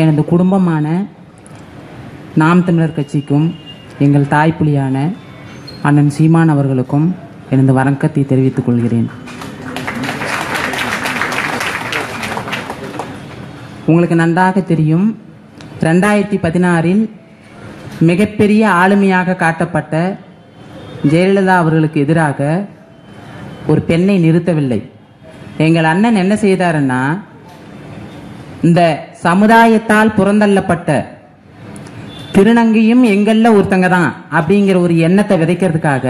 எனது குடும்பமான நாம் தமிழர் கட்சிக்கும் எங்கள் தாய்ப்புலியான அண்ணன் சீமான் அவர்களுக்கும் எனது வணக்கத்தை தெரிவித்துக் கொள்கிறேன். உங்களுக்கு நன்றாக தெரியும் ரெண்டாயிரத்தி பதினாறில் மிகப்பெரிய ஆளுமையாக காட்டப்பட்ட ஜெயலலிதா அவர்களுக்கு எதிராக ஒரு பெண்ணை நிறுத்தவில்லை. எங்கள் அண்ணன் என்ன செய்தாருன்னா இந்த சமுதாயத்தால் புறந்தள்ளப்பட்ட திருநங்கையும் எங்கள்ல ஒருத்தங்க தான் அப்படிங்கிற ஒரு எண்ணத்தை விதைக்கிறதுக்காக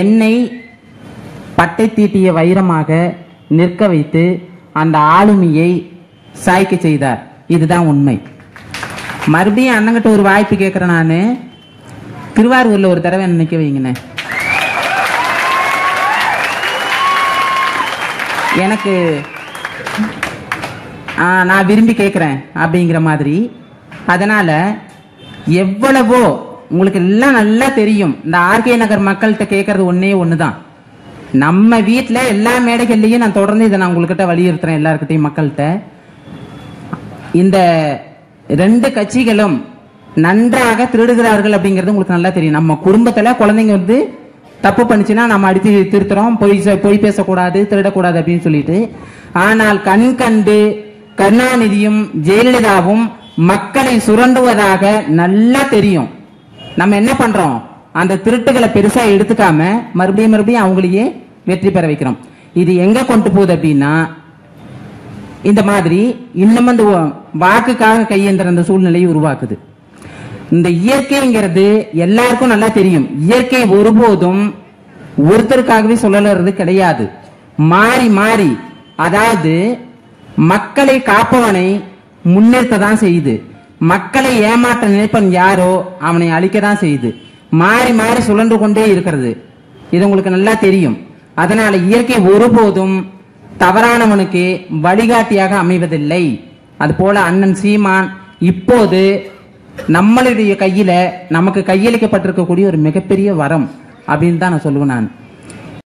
என்னை பட்டை தீட்டிய வைரமாக நிற்க வைத்து அந்த ஆளுமையை சாய்க்க செய்தார். இதுதான் உண்மை. மறுபடியும் அண்ணங்கிட்ட ஒரு வாய்ப்பு கேட்குறேன் நான். திருவாரூரில் ஒரு தடவை என்ன நினைக்க வைங்கண்ணே எனக்கு நான் விரும்பி கேட்குறேன் அப்படிங்கிற மாதிரி. அதனால் எவ்வளவோ உங்களுக்கு எல்லாம் நல்லா தெரியும். இந்த ஆர்கே நகர் மக்கள்கிட்ட கேட்கறது ஒன்றே ஒன்று தான் நம்ம வீட்டில் எல்லா மேடைகள்லையும் நான் தொடர்ந்து இதை நான் உங்கள்கிட்ட வலியுறுத்துறேன் எல்லாருக்கிட்டையும் மக்கள்கிட்ட. இந்த ரெண்டு கட்சிகளும் நன்றாக திருடுகிறார்கள் அப்படிங்கிறது உங்களுக்கு நல்லா தெரியும். நம்ம குடும்பத்தில் குழந்தைங்க வந்து தப்பு பண்ணுச்சுன்னா நம்ம அடித்து திருத்துறோம். பொய் பொய் பேசக்கூடாது திருடக்கூடாது அப்படின்னு சொல்லிட்டு. ஆனால் கண் கண்டு கருணாநிதியும் ஜெயலலிதாவும் மக்களை சுரண்டுவதாக நல்லா தெரியும். நம்ம என்ன பண்றோம்? அந்த திருட்டுகளை பெருசா எடுத்துக்காம மறுபடியும் மறுபடியும் அவங்களையே வெற்றி பெற வைக்கிறோம். இது எங்க கொண்டு போகுது அப்படின்னா இந்த மாதிரி இன்னும் அந்த வாக்குக்காக கையேந்திர அந்த சூழ்நிலையை உருவாக்குது. இந்த இயற்கைங்கிறது எல்லாருக்கும் நல்லா தெரியும். இயற்கை ஒருபோதும் ஒருத்தருக்காகவே சொல்லலறது கிடையாது. மாறி மாறி அதாவது மக்களை காப்பவனை முன்னேற்ற தான் செய்யுது. மக்களை ஏமாற்ற நினைப்பன் யாரோ அவனை அழிக்க தான் செய்யுது. மாறி மாறி சுழன்று கொண்டே இருக்கிறது. இது உங்களுக்கு நல்லா தெரியும். அதனால இயற்கை ஒருபோதும் தவறானவனுக்கு வழிகாட்டியாக அமைவதில்லை. அதுபோல அண்ணன் சீமான் இப்போது நம்மளுடைய கையில நமக்கு கையளிக்கப்பட்டிருக்கக்கூடிய ஒரு மிகப்பெரிய வரம் அப்படின்னு தான் நான் சொல்லுவேன் நான்.